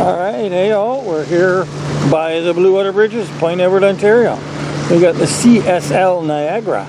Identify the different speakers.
Speaker 1: Alright, hey all, we're here by the Blue Water Bridges, Point Edward, Ontario. We got the CSL Niagara.